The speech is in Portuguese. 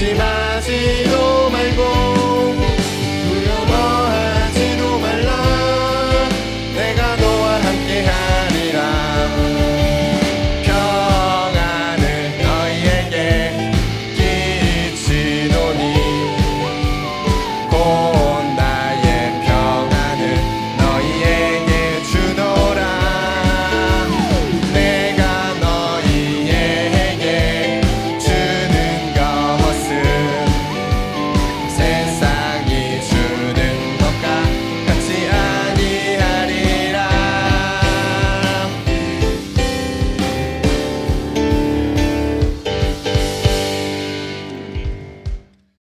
Cidade.